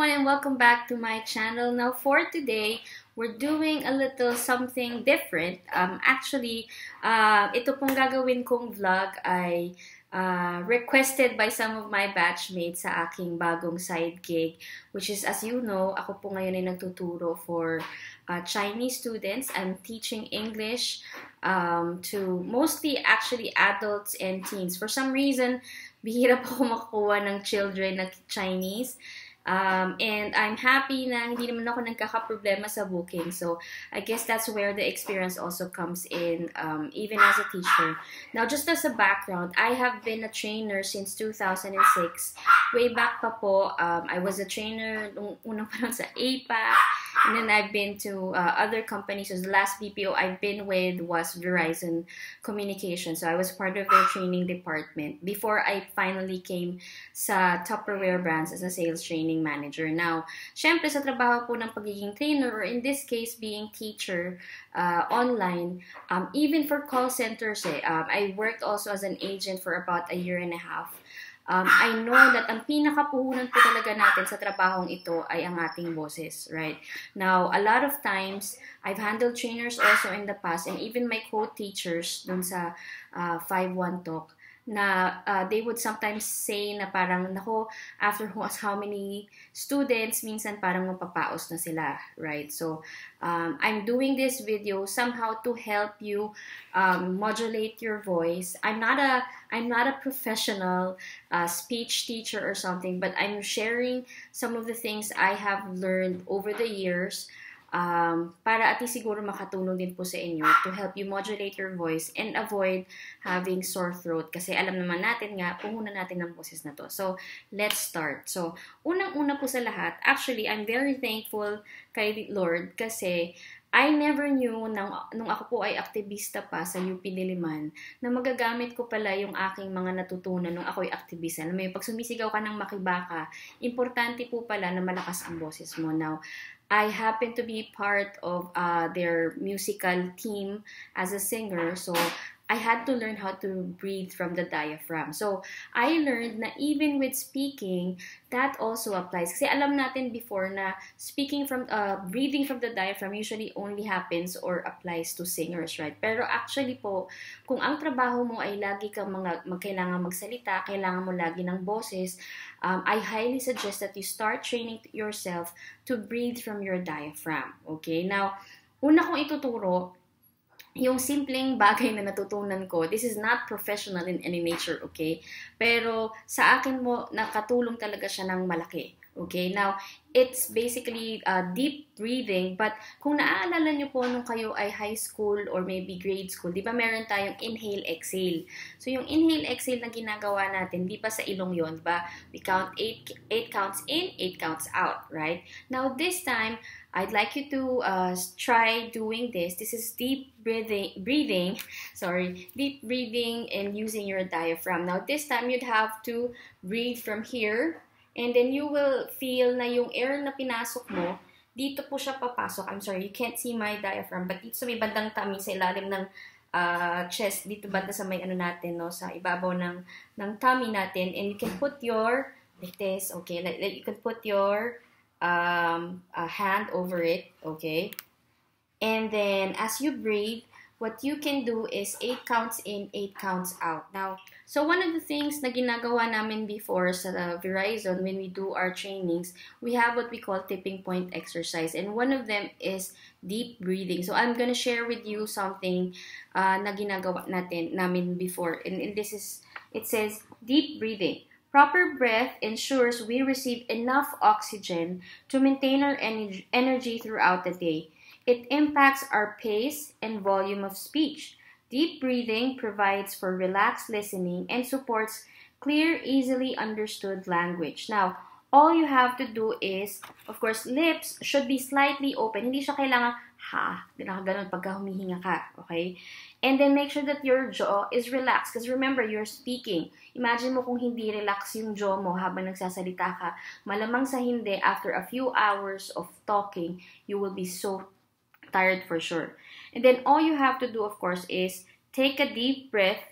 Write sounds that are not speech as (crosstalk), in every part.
everyone and welcome back to my channel. Now for today, we're doing a little something different. Um, actually, uh, ito pong gagawin kong vlog ay uh, requested by some of my batchmates sa aking bagong side gig, which is, as you know, ako po ngayon ay nagtuturo for uh, Chinese students. I'm teaching English um, to mostly actually adults and teens. For some reason, (laughs) bihira po ako makukuha ng children na Chinese. Um, and I'm happy na hindi naman ako nagkakaproblema sa booking. So, I guess that's where the experience also comes in, um, even as a teacher. Now, just as a background, I have been a trainer since 2006. Way back pa po, um, I was a trainer nung unang (laughs) parang sa APAC. And then I've been to uh, other companies. So the last BPO I've been with was Verizon Communication. So I was part of their training department before I finally came sa Tupperware Brands as a sales training manager. Now, syempre sa trabaho po ng pagiging trainer or in this case being teacher uh, online, um, even for call centers, eh, um, I worked also as an agent for about a year and a half. Um, I know that ang pinakapuhunan po talaga natin sa trabahong ito ay ang ating boses, right? Now, a lot of times, I've handled trainers also in the past and even my co-teachers dun sa uh, 5-1 Talk na uh, they would sometimes say na parang, nako, after how many students, minsan parang mapapaos na sila, right? So, um, I'm doing this video somehow to help you um, modulate your voice. I'm not a, I'm not a professional uh, speech teacher or something, but I'm sharing some of the things I have learned over the years um, para at least siguro makatulong din po sa inyo to help you modulate your voice and avoid having sore throat. Kasi alam naman natin nga, puhunan natin ng boses na to. So, let's start. So, unang-una po sa lahat, actually, I'm very thankful kay Lord kasi I never knew nang, nung ako po ay aktivista pa sa UP Diliman na magagamit ko pala yung aking mga natutunan nung ako ay aktivista. Alam mo yung pag sumisigaw ka ng makibaka, importante po pala na malakas ang boses mo. Now, I happen to be part of uh, their musical team as a singer. So I had to learn how to breathe from the diaphragm. So, I learned na even with speaking, that also applies. Kasi alam natin before na speaking from, uh, breathing from the diaphragm usually only happens or applies to singers, right? Pero actually po, kung ang trabaho mo ay lagi kang mga, kailangan magsalita, kailangan mo lagi ng boses, um, I highly suggest that you start training yourself to breathe from your diaphragm. Okay? Now, una kong ituturo, yung simpleng bagay na natutunan ko, this is not professional in any nature, okay? Pero sa akin mo, nakatulong talaga siya ng malaki. Okay, now, it's basically uh, deep breathing, but kung naaalala nyo po nung kayo ay high school or maybe grade school, di ba meron tayong inhale, exhale. So, yung inhale, exhale na ginagawa natin, di ba sa ilong yon ba? We count 8, 8 counts in, 8 counts out, right? Now, this time, I'd like you to uh, try doing this. This is deep breathing, breathing, sorry, deep breathing and using your diaphragm. Now, this time, you'd have to breathe from here, And then you will feel na yung air na pinasok mo, dito po siya papasok. I'm sorry, you can't see my diaphragm, but dito sa may bandang tummy, sa ilalim ng uh, chest, dito banda sa may ano natin, no, sa ibabaw ng, ng tummy natin. And you can put your, like this, okay, like, like you can put your um, uh, hand over it, okay? And then, as you breathe, what you can do is 8 counts in, 8 counts out. Now, so one of the things na ginagawa namin before sa Verizon when we do our trainings, we have what we call tipping point exercise. And one of them is deep breathing. So I'm gonna share with you something uh, na ginagawa natin, namin before. And, and this is, it says, deep breathing. Proper breath ensures we receive enough oxygen to maintain our energy throughout the day. It impacts our pace and volume of speech. Deep breathing provides for relaxed listening and supports clear, easily understood language. Now, all you have to do is, of course, lips should be slightly open. Hindi siya kailangan ha, ganun pagka humihinga ka, okay? And then make sure that your jaw is relaxed. Because remember, you're speaking. Imagine mo kung hindi relax yung jaw mo habang nagsasalita ka. Malamang sa hindi, after a few hours of talking, you will be so tired for sure. And then all you have to do, of course, is take a deep breath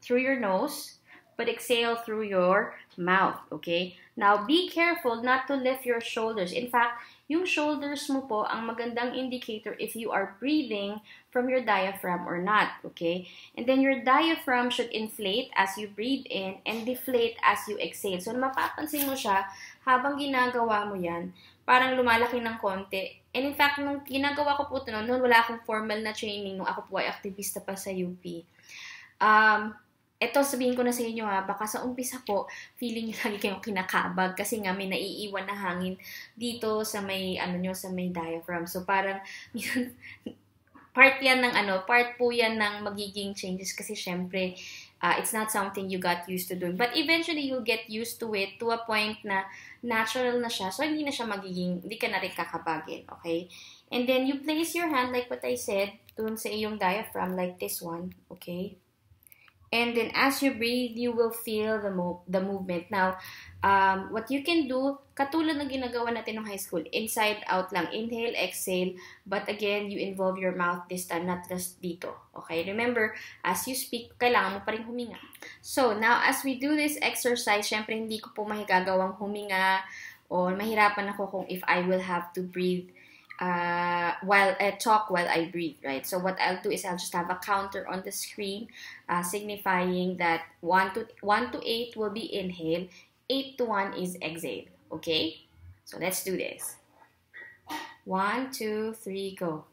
through your nose, but exhale through your mouth, okay? Now, be careful not to lift your shoulders. In fact, yung shoulders mo po ang magandang indicator if you are breathing from your diaphragm or not, okay? And then your diaphragm should inflate as you breathe in and deflate as you exhale. So, mapapansin mo siya habang ginagawa mo yan, parang lumalaki ng konti. And in fact, nung ginagawa ko po ito noon, wala akong formal na training nung ako po ay aktivista pa sa UP. Um, ito sabihin ko na sa inyo ha, baka sa umpisa po, feeling nyo lagi kayong kinakabag kasi nga may naiiwan na hangin dito sa may, ano nyo, sa may diaphragm. So parang, (laughs) part yan ng ano, part po yan ng magiging changes kasi syempre, uh, it's not something you got used to doing. But eventually, you'll get used to it to a point na natural na siya. So, hindi na siya magiging, hindi ka na rin kakabagin, okay? And then, you place your hand, like what I said, dun sa iyong diaphragm, like this one, okay? And then as you breathe, you will feel the, mo- the movement. Now, um, what you can do, katulad ng ginagawa natin ng high school, inside out lang, inhale, exhale, but again, you involve your mouth this time, not just dito. Okay? Remember, as you speak, kailangan mo pa rin huminga. So, now, as we do this exercise, syempre hindi ko po mahigagawang huminga or mahirapan ako kung if I will have to breathe uh, while I talk while I breathe, right? So what I'll do is I'll just have a counter on the screen uh, signifying that 1 to 1 to 8 will be inhale, 8 to 1 is exhale, okay? So let's do this. 1 2 3 go.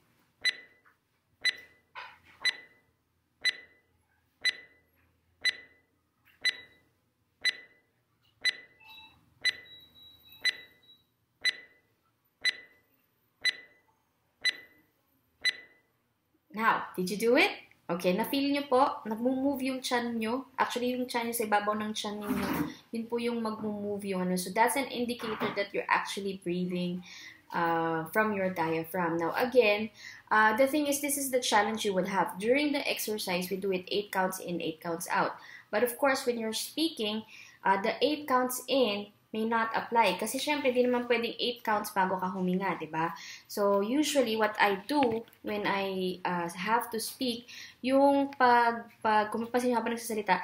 Did you do it? Okay, na-feel nyo po, nag-move yung chan nyo. Actually, yung chan nyo sa ibabaw ng chan nyo, yun po yung mag-move yung ano. So, that's an indicator that you're actually breathing uh, from your diaphragm. Now, again, uh, the thing is, this is the challenge you would have. During the exercise, we do it 8 counts in, 8 counts out. But of course, when you're speaking, uh, the 8 counts in may not apply. Kasi syempre, di naman pwedeng 8 counts bago ka huminga, di ba? So, usually, what I do when I uh, have to speak, yung pag, pag kumapasin habang nagsasalita,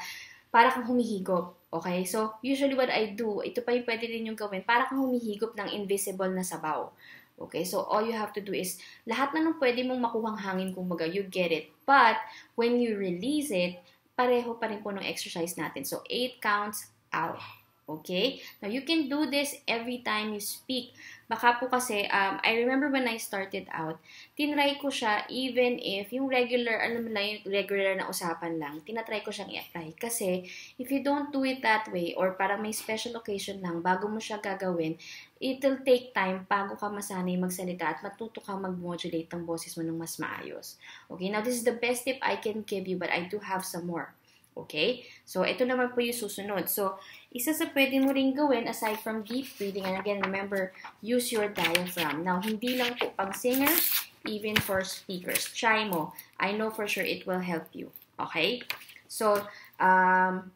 para kang humihigop. Okay? So, usually what I do, ito pa yung pwede din yung gawin, para kang humihigop ng invisible na sabaw. Okay? So, all you have to do is, lahat na nung pwede mong makuhang hangin, kumbaga, you get it. But, when you release it, pareho pa rin po ng exercise natin. So, 8 counts out. Okay? Now, you can do this every time you speak. Baka po kasi, um, I remember when I started out, tinry ko siya even if yung regular, alam mo lang, yung regular na usapan lang, tinatry ko siyang i-apply. Kasi, if you don't do it that way, or para may special occasion lang, bago mo siya gagawin, it'll take time bago ka masanay magsalita at matuto ka mag-modulate ang boses mo ng mas maayos. Okay? Now, this is the best tip I can give you, but I do have some more. Okay? So, ito naman po yung susunod. So, isa sa pwede mo rin gawin aside from deep breathing, and again, remember, use your diaphragm. Now, hindi lang po pang singers, even for speakers. Try mo. I know for sure it will help you. Okay? So, um,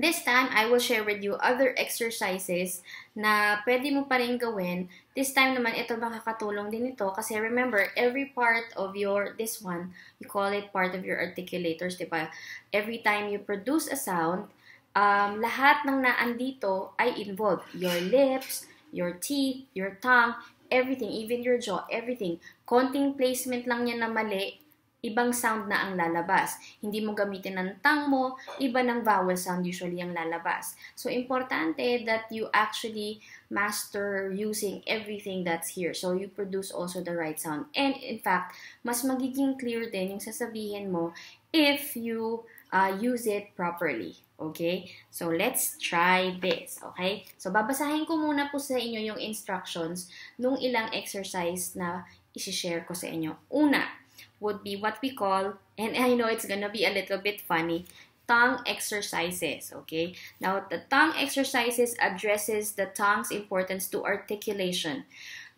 This time, I will share with you other exercises na pwede mo pa rin gawin. This time naman, ito makakatulong din ito kasi remember, every part of your, this one, you call it part of your articulators, di ba? Every time you produce a sound, um, lahat ng naandito ay involved. Your lips, your teeth, your tongue, everything, even your jaw, everything. Konting placement lang yan na mali, ibang sound na ang lalabas. Hindi mo gamitin ng tongue mo, iba ng vowel sound usually ang lalabas. So, importante that you actually master using everything that's here. So, you produce also the right sound. And, in fact, mas magiging clear din yung sasabihin mo if you uh, use it properly. Okay? So, let's try this. Okay? So, babasahin ko muna po sa inyo yung instructions nung ilang exercise na isi-share ko sa inyo. Una, would be what we call, and I know it's gonna be a little bit funny, tongue exercises, okay? Now, the tongue exercises addresses the tongue's importance to articulation.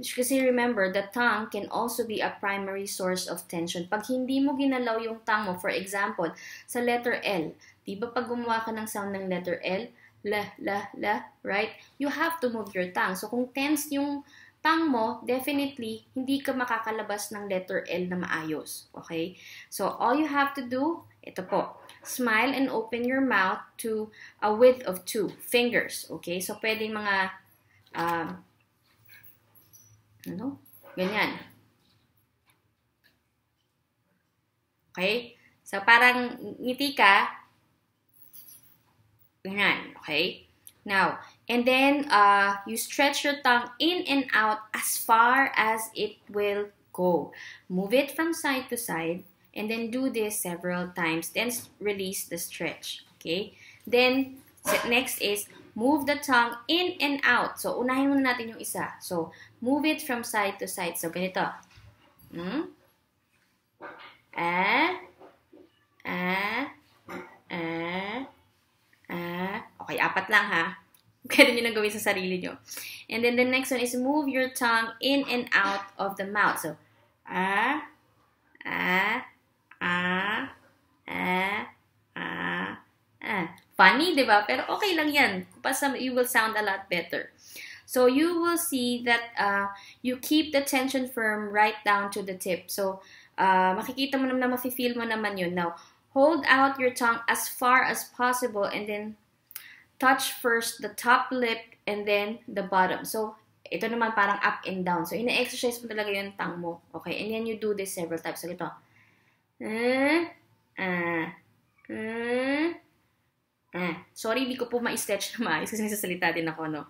Kasi remember, the tongue can also be a primary source of tension. Pag hindi mo ginalaw yung tongue mo, for example, sa letter L, di ba pag gumawa ka ng sound ng letter L, la, la, la, right? You have to move your tongue. So, kung tense yung tongue mo, definitely, hindi ka makakalabas ng letter L na maayos. Okay? So, all you have to do, ito po. smile and open your mouth to a width of two fingers. Okay? So, pwedeng mga, um, ano? Ganyan. Okay? So, parang ngiti ka, ganyan. Okay? Now, and then uh, you stretch your tongue in and out as far as it will go. Move it from side to side and then do this several times. Then release the stretch. Okay? Then, next is move the tongue in and out. So, unahin muna natin yung isa. So, move it from side to side. So, ganito. Hmm? Ah, ah, ah, ah. Okay, apat lang ha. Pwede nyo nang gawin sa sarili nyo. And then the next one is move your tongue in and out of the mouth. So, ah, ah, ah, ah, ah, ah. Funny, di ba? Pero okay lang yan. Basta you will sound a lot better. So, you will see that uh, you keep the tension firm right down to the tip. So, uh, makikita mo naman na mafe-feel mo naman yun. Now, hold out your tongue as far as possible and then touch first the top lip and then the bottom. So, ito naman parang up and down. So, ina-exercise mo talaga yung tongue mo. Okay? And then you do this several times. So, ito. Uh, uh, uh. Sorry, hindi ko po ma-stretch na maayos kasi nagsasalita din ako, no?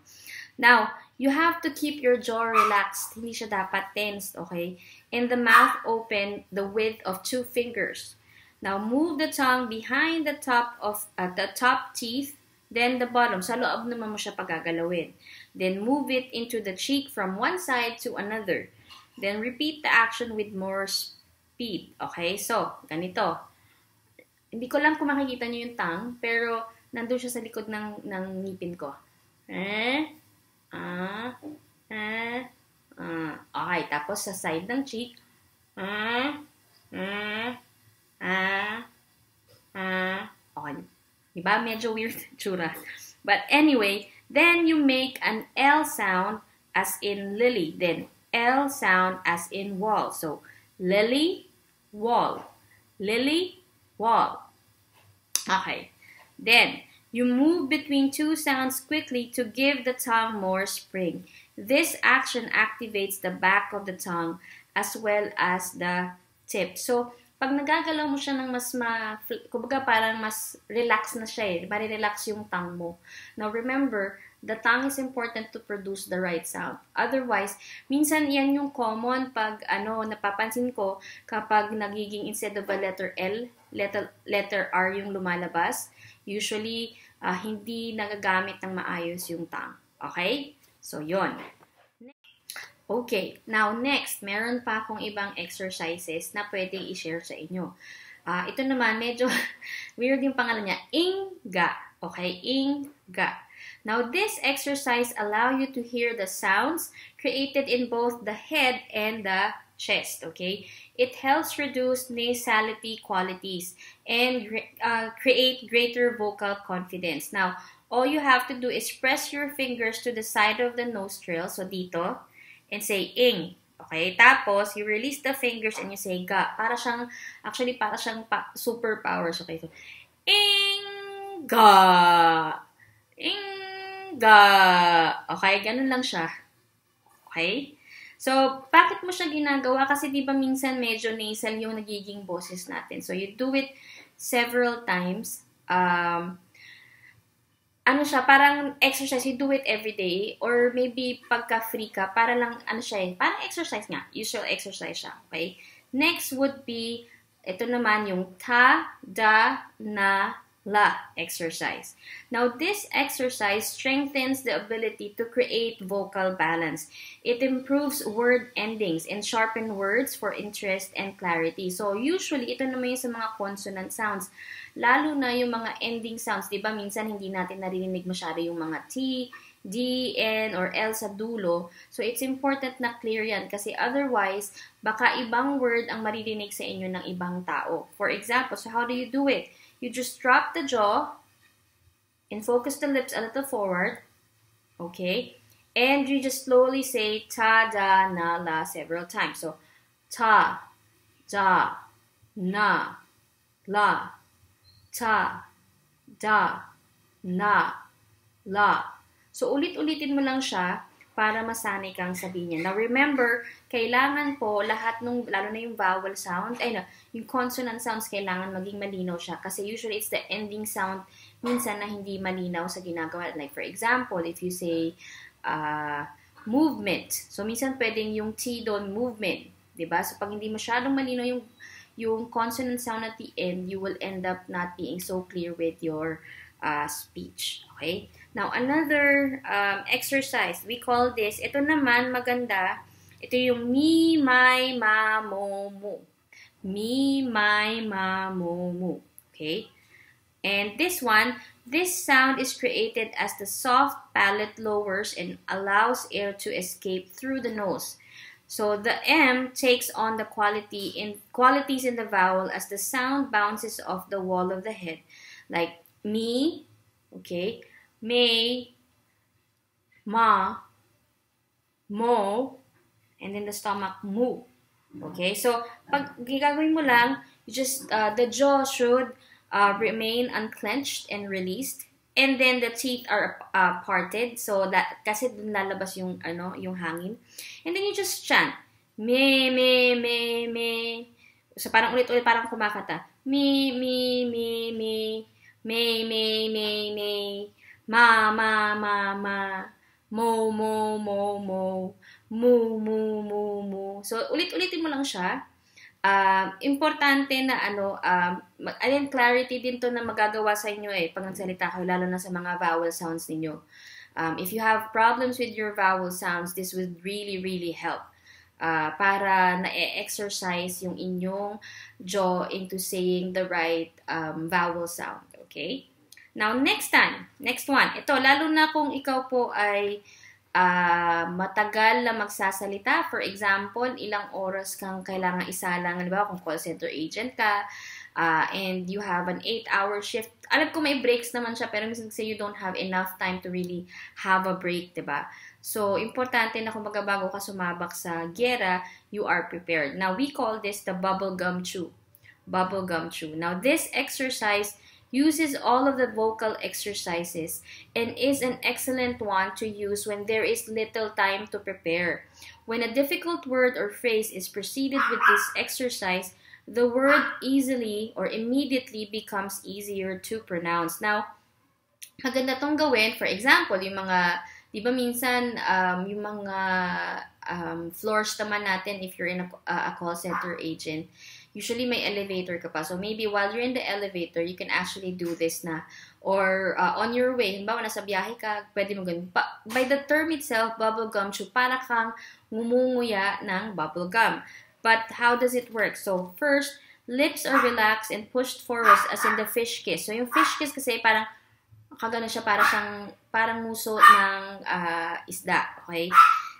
Now, you have to keep your jaw relaxed. Hindi siya dapat tensed, okay? And the mouth open the width of two fingers. Now, move the tongue behind the top of uh, the top teeth, then the bottom. Sa loob naman mo siya pagagalawin. Then, move it into the cheek from one side to another. Then, repeat the action with more speed. Okay? So, ganito. Hindi ko lang kung makikita nyo yung tongue, pero nandun siya sa likod ng, ng ngipin ko. Eh? Ah? Eh? Ah. Okay, tapos sa side ng cheek. Ah? Ah? Ah? Ah? Okay. Diba? Medyo weird (laughs) tsura. But anyway, then you make an L sound as in lily. Then L sound as in wall. So, lily, wall. Lily, wall. Okay. Then, you move between two sounds quickly to give the tongue more spring. This action activates the back of the tongue as well as the tip. So, pag nagagalaw mo siya ng mas ma, kumbaga parang mas relax na siya eh. Mari-relax yung tongue mo. Now, remember, the tongue is important to produce the right sound. Otherwise, minsan yan yung common pag ano, napapansin ko kapag nagiging instead of a letter L, letter, letter R yung lumalabas. Usually, uh, hindi nagagamit ng maayos yung tongue. Okay? So, yon. Okay. Now, next, meron pa akong ibang exercises na pwedeng i-share sa inyo. Uh, ito naman, medyo (laughs) weird yung pangalan niya. Inga. Okay? Inga. Now, this exercise allow you to hear the sounds created in both the head and the chest, okay? It helps reduce nasality qualities and uh, create greater vocal confidence. Now, all you have to do is press your fingers to the side of the nostril, so dito, and say ing. Okay? Tapos, you release the fingers and you say ga. Para siyang, actually, para siyang pa- superpowers. Okay? So, ing, ga. Ing, ga. Okay, ganun lang siya. Okay? So, bakit mo siya ginagawa? Kasi di ba minsan medyo nasal yung nagiging boses natin. So, you do it several times. Um, ano siya, parang exercise, you do it every day. Or maybe pagka free ka, para lang, ano siya eh, parang exercise nga. Usual exercise siya. Okay? Next would be, ito naman yung ta, da, na, La exercise. Now, this exercise strengthens the ability to create vocal balance. It improves word endings and sharpen words for interest and clarity. So, usually, ito naman yung sa mga consonant sounds. Lalo na yung mga ending sounds. Di ba, minsan hindi natin narinig masyado yung mga T, D, N, or L sa dulo. So, it's important na clear yan kasi otherwise, baka ibang word ang maririnig sa inyo ng ibang tao. For example, so how do you do it? You just drop the jaw and focus the lips a little forward. Okay? And you just slowly say ta, da, na, la several times. So, ta, da, na, la, ta, da, na, la. So, ulit-ulitin mo lang siya para masanay kang sabihin niya. Now, remember, kailangan po lahat nung, lalo na yung vowel sound, ay no, yung consonant sounds, kailangan maging malinaw siya. Kasi usually, it's the ending sound minsan na hindi malinaw sa ginagawa. Like, for example, if you say, uh, movement. So, minsan pwedeng yung T doon, movement. ba diba? So, pag hindi masyadong malinaw yung, yung consonant sound at the end, you will end up not being so clear with your uh, speech. Okay? Now, another um, exercise, we call this, ito naman maganda, ito yung mi, my, ma, mo, mo. Mi, my, ma, mo. Okay? And this one, this sound is created as the soft palate lowers and allows air to escape through the nose. So the M takes on the quality in qualities in the vowel as the sound bounces off the wall of the head, like me, okay, may, ma, mo, and then the stomach, mu. Okay, so pag gagawin mo lang, you just, uh, the jaw should uh, remain unclenched and released. And then the teeth are uh, parted so that kasi dun lalabas yung ano, yung hangin. And then you just chant. Me, me, me, me. So parang ulit-ulit parang kumakata. Me, me, me, me. Me, me, me, me. Ma, ma, ma, ma. Mo, mo, mo, mo. Mu, mu, mu, mu. So, ulit-ulitin mo lang siya. Uh, importante na ano, um, ayun, clarity din to na magagawa sa inyo eh, pag nagsalita kayo, lalo na sa mga vowel sounds ninyo. Um, if you have problems with your vowel sounds, this would really, really help. Uh, para na-exercise yung inyong jaw into saying the right um, vowel sound. Okay? Now, next time, next one. Ito, lalo na kung ikaw po ay uh, matagal na magsasalita. For example, ilang oras kang kailangan isalang, ba, kung call center agent ka, uh, and you have an 8-hour shift. Alam ko may breaks naman siya, pero minsan say you don't have enough time to really have a break, ba? So, importante na kung bago ka sumabak sa gera, you are prepared. Now, we call this the bubble gum chew. Bubble gum chew. Now, this exercise uses all of the vocal exercises and is an excellent one to use when there is little time to prepare. When a difficult word or phrase is preceded with this exercise, the word easily or immediately becomes easier to pronounce. Now, maganda tong gawin. For example, yung mga, di ba minsan, um, yung mga um, floors naman natin if you're in a, a call center agent, usually may elevator ka pa. So maybe while you're in the elevator, you can actually do this na. Or uh, on your way, halimbawa nasa biyahe ka, pwede mo ganun. Pa- by the term itself, bubble gum chew, para kang ngumunguya ng bubble gum. But how does it work? So first, lips are relaxed and pushed forward as in the fish kiss. So yung fish kiss kasi parang kagano siya para siyang parang muso ng uh, isda, okay?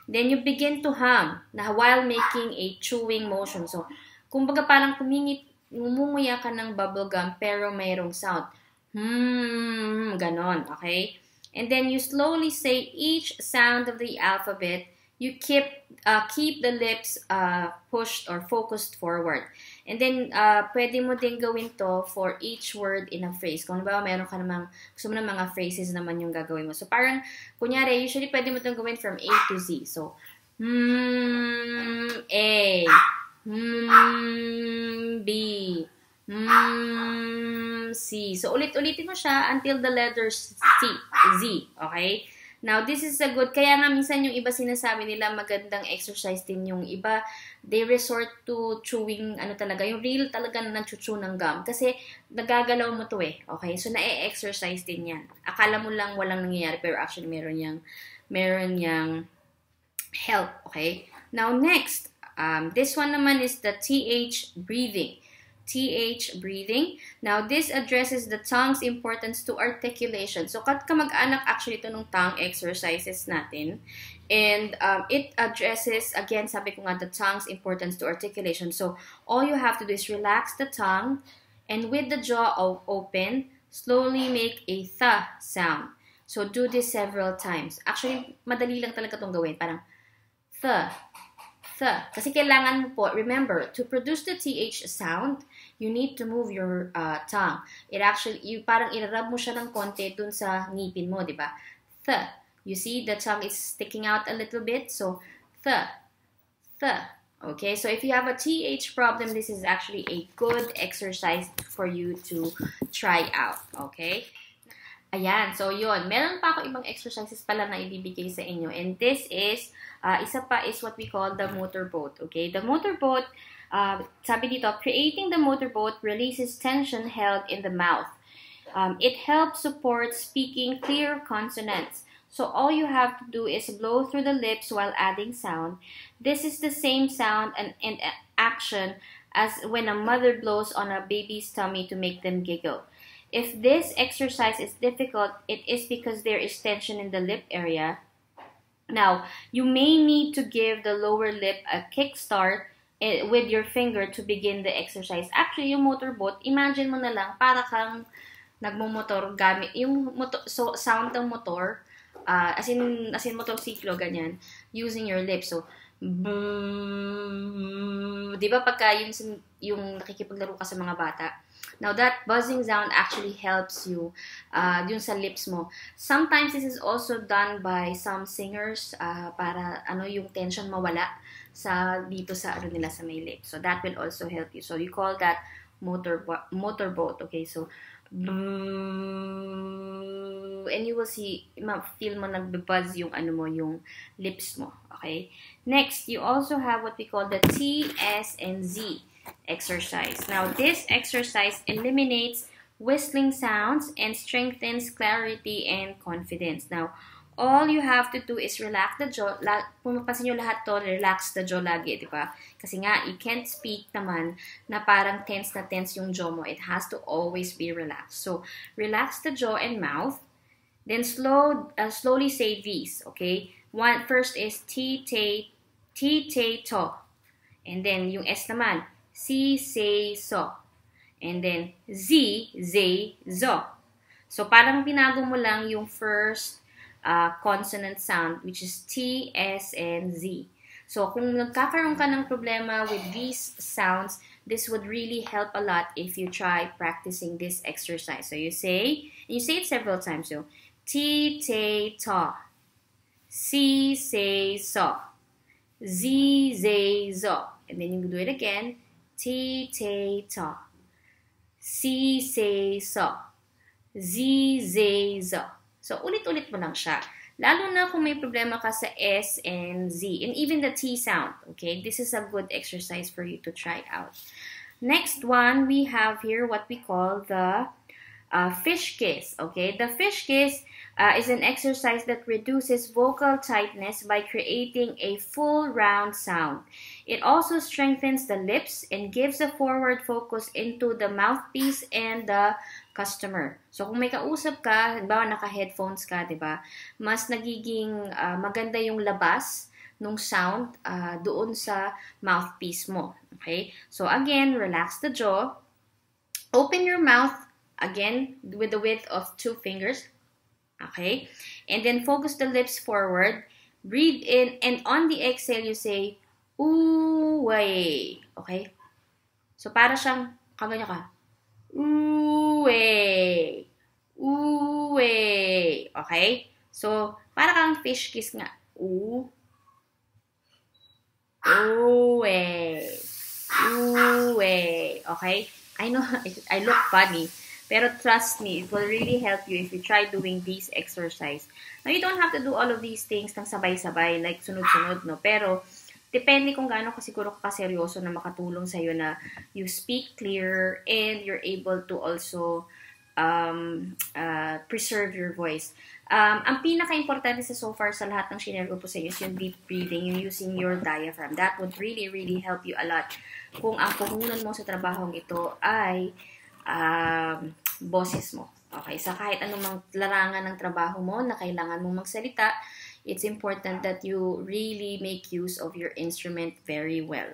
Then you begin to hum na while making a chewing motion. So Kumbaga parang kumingit, ngumunguya ka ng bubblegum pero mayroong sound. Hmm, ganon, okay? And then you slowly say each sound of the alphabet. You keep uh, keep the lips uh, pushed or focused forward. And then, uh, pwede mo din gawin to for each word in a phrase. Kung ba meron ka namang, gusto mo ng mga phrases naman yung gagawin mo. So, parang, kunyari, usually pwede mo itong gawin from A to Z. So, hmm, A, Hmm, B. Hmm, C. So, ulit-ulitin mo siya until the letter C, Z. Okay? Now, this is a good, kaya nga minsan yung iba sinasabi nila magandang exercise din yung iba, they resort to chewing, ano talaga, yung real talaga na nag-chew ng gum. Kasi nagagalaw mo to eh. Okay? So, na-exercise din yan. Akala mo lang walang nangyayari, pero actually meron yang, meron yang help. Okay? Now, next, Um, this one naman is the TH breathing. TH breathing. Now, this addresses the tongue's importance to articulation. So, kat kamag-anak actually ito ng tongue exercises natin. And um, it addresses, again, sabi ko nga, the tongue's importance to articulation. So, all you have to do is relax the tongue and with the jaw open, slowly make a th sound. So, do this several times. Actually, madali lang talaga itong gawin. Parang th, th. Kasi kailangan mo po, remember, to produce the TH sound, you need to move your uh, tongue. It actually, you parang irarab mo siya ng konti dun sa ngipin mo, di ba? Th. You see, the tongue is sticking out a little bit. So, th. Th. Okay, so if you have a TH problem, this is actually a good exercise for you to try out. Okay? Ayan, so yun. Meron pa ako ibang exercises pala na ibibigay sa inyo. And this is, uh, isa pa is what we call the motorboat. Okay, the motorboat, uh, sabi dito, creating the motorboat releases tension held in the mouth. Um, it helps support speaking clear consonants. So all you have to do is blow through the lips while adding sound. This is the same sound and, and action as when a mother blows on a baby's tummy to make them giggle. If this exercise is difficult, it is because there is tension in the lip area. Now, you may need to give the lower lip a kickstart eh, with your finger to begin the exercise. Actually, yung motorboat, imagine mo na lang, para kang nagmumotor gamit, yung motor, so, sound ng motor, uh, as in, as in motorsiklo, ganyan, using your lips. So, mm, di ba pagka yung, yung nakikipaglaro ka sa mga bata, Now, that buzzing sound actually helps you uh, yung sa lips mo. Sometimes this is also done by some singers uh, para ano yung tension mawala sa dito sa ano nila sa may lips. So, that will also help you. So, you call that motor motorboat. Okay, so and you will see, ma-feel mo nagbe-buzz yung ano mo, yung lips mo. Okay? Next, you also have what we call the T, S, and Z exercise. Now, this exercise eliminates whistling sounds and strengthens clarity and confidence. Now, all you have to do is relax the jaw. La, kung mapansin nyo lahat to, relax the jaw lagi, di ba? Kasi nga, you can't speak naman na parang tense na tense yung jaw mo. It has to always be relaxed. So, relax the jaw and mouth. Then slow, uh, slowly say these, okay? One, first is T, T, T, T, To. And then yung S naman, C, say, So. And then Z, Zay, Zo. So parang binago mo lang yung first uh, consonant sound which is T, S, and Z. So kung nagkakaroon ka ng problema with these sounds, this would really help a lot if you try practicing this exercise. So you say, and you say it several times. So T, T, Ta. C, say, So. Z, Zay, Zo. And then you do it again. T, T, Ta. C, say, So. Z, Zay, Zo. So, ulit-ulit mo lang siya. Lalo na kung may problema ka sa S and Z. And even the T sound. Okay? This is a good exercise for you to try out. Next one, we have here what we call the uh, fish kiss. Okay, the fish kiss uh, is an exercise that reduces vocal tightness by creating a full round sound. It also strengthens the lips and gives a forward focus into the mouthpiece and the customer. So kung may kausap ka, halimbawa naka-headphones ka, 'di ba? Mas nagiging uh, maganda yung labas nung sound uh, doon sa mouthpiece mo. Okay? So again, relax the jaw. Open your mouth Again, with the width of two fingers. Okay? And then focus the lips forward. Breathe in. And on the exhale, you say, Uwe. Okay? So, para siyang, kaganya ka. Uwe. Uwe. Okay? So, para kang fish kiss nga. U. Uwe. Uwe. Okay? I know, (laughs) I look funny. Pero trust me, it will really help you if you try doing these exercise. Now, you don't have to do all of these things ng sabay-sabay, like sunod-sunod, no? Pero, depende kung gaano ka siguro ka seryoso na makatulong sa'yo na you speak clear and you're able to also um, uh, preserve your voice. Um, ang pinaka-importante sa so far sa lahat ng shinare ko po sa inyo is yung deep breathing, yung using your diaphragm. That would really, really help you a lot kung ang puhunan mo sa trabahong ito ay um, boses mo. Okay, sa kahit anumang larangan ng trabaho mo na kailangan mong magsalita, it's important that you really make use of your instrument very well.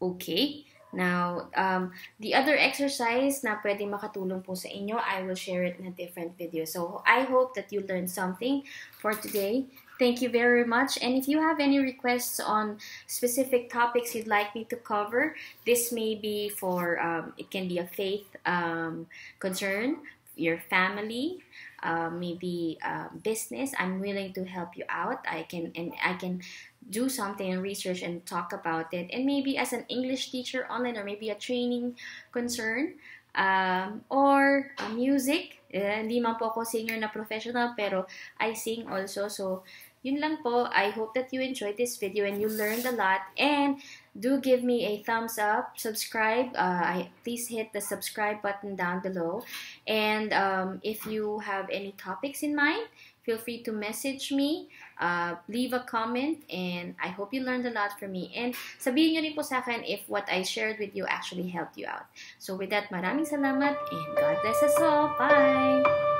Okay? Now, um, the other exercise na pwede makatulong po sa inyo, I will share it in a different video. So, I hope that you learned something for today. Thank you very much. And if you have any requests on specific topics you'd like me to cover, this may be for, um, it can be a faith um, concern, your family, uh, maybe uh, business. I'm willing to help you out. I can and I can do something and research and talk about it. And maybe as an English teacher online or maybe a training concern um, or uh, music. Eh, hindi man po ako singer na professional pero I sing also. So yun lang po. I hope that you enjoyed this video and you learned a lot. And do give me a thumbs up, subscribe. Uh, I, please hit the subscribe button down below. And um, if you have any topics in mind, feel free to message me, uh, leave a comment, and I hope you learned a lot from me. And sabihin nyo rin po sa akin if what I shared with you actually helped you out. So with that, maraming salamat and God bless us all. Bye!